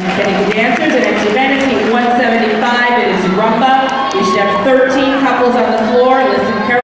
thank you dancers. The next event 175. It is rumba. We should have 13 couples on the